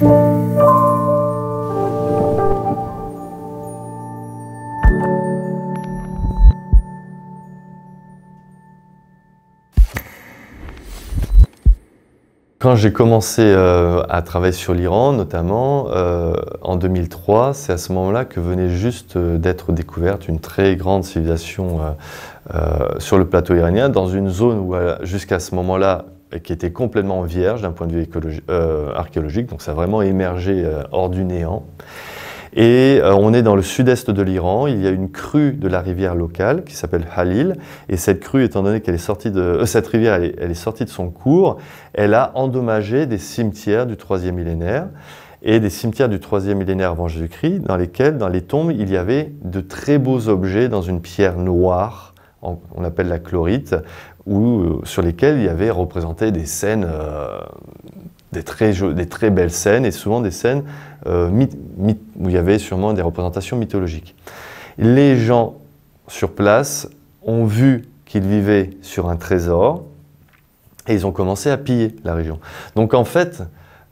Quand j'ai commencé euh, à travailler sur l'Iran, notamment euh, en 2003, c'est à ce moment-là que venait juste euh, d'être découverte une très grande civilisation sur le plateau iranien, dans une zone où jusqu'à ce moment-là, qui était complètement vierge d'un point de vue archéologique, donc ça a vraiment émergé hors du néant. Et euh, on est dans le sud-est de l'Iran. Il y a une crue de la rivière locale qui s'appelle Halil. Et cette crue, étant donné qu'elle est sortie de euh, cette rivière, elle est, sortie de son cours, elle a endommagé des cimetières du troisième millénaire et des cimetières du troisième millénaire avant Jésus-Christ, dans lesquels, dans les tombes, il y avait de très beaux objets dans une pierre noire, on appelle la chlorite, ou euh, sur lesquels il y avait représenté des scènes des très, des très belles scènes et souvent des scènes euh, où il y avait sûrement des représentations mythologiques. Les gens sur place ont vu qu'ils vivaient sur un trésor et ils ont commencé à piller la région. Donc en fait,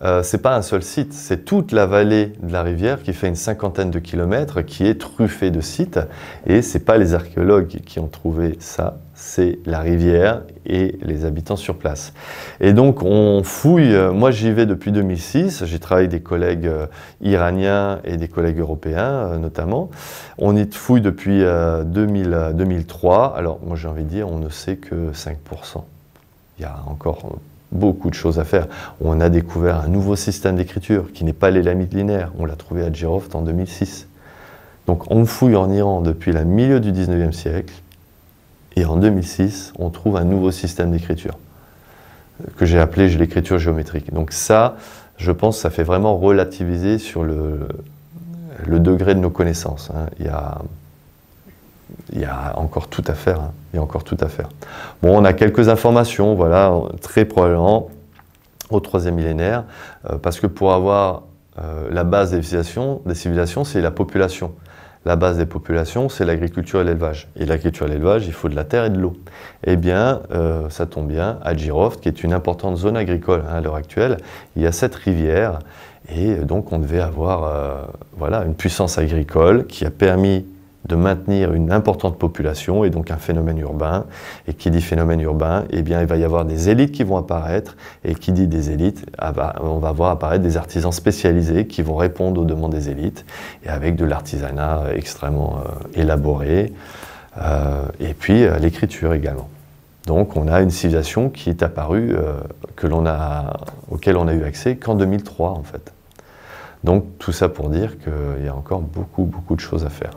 euh, c'est pas un seul site, c'est toute la vallée de la rivière qui fait une cinquantaine de kilomètres, qui est truffée de sites. Et c'est pas les archéologues qui ont trouvé ça, c'est la rivière et les habitants sur place. Et donc on fouille. Euh, moi j'y vais depuis 2006. J'ai travaillé avec des collègues euh, iraniens et des collègues européens euh, notamment. On y fouille depuis 2000, 2003. Alors moi j'ai envie de dire, on ne sait que 5%. Il y a encore beaucoup de choses à faire. On a découvert un nouveau système d'écriture qui n'est pas l'élamite linéaire. On l'a trouvé à Djiroft en 2006. Donc on fouille en Iran depuis le milieu du 19e siècle. Et en 2006, on trouve un nouveau système d'écriture que j'ai appelé l'écriture géométrique. Donc ça, je pense, ça fait vraiment relativiser sur le, degré de nos connaissances. Hein. Il y a il y a encore tout à faire. Hein. Il y a encore tout à faire. Bon, on a quelques informations, voilà, très probablement au troisième millénaire, euh, parce que pour avoir euh, la base des civilisations, des civilisations, c'est la population. La base des populations, c'est l'agriculture et l'élevage. Et l'agriculture et l'élevage, il faut de la terre et de l'eau. Eh bien, euh, ça tombe bien, à Giroft, qui est une importante zone agricole hein, à l'heure actuelle, il y a cette rivière, et donc on devait avoir voilà, une puissance agricole qui a permis de maintenir une importante population et donc un phénomène urbain. Et qui dit phénomène urbain, eh bien, il va y avoir des élites qui vont apparaître. Et qui dit des élites, ah bah, on va voir apparaître des artisans spécialisés qui vont répondre aux demandes des élites et avec de l'artisanat extrêmement euh, élaboré. Euh, et puis euh, l'écriture également. Donc on a une civilisation qui est apparue, que a, auquel on a eu accès qu'en 2003 en fait. Donc tout ça pour dire qu'il y a encore beaucoup beaucoup de choses à faire.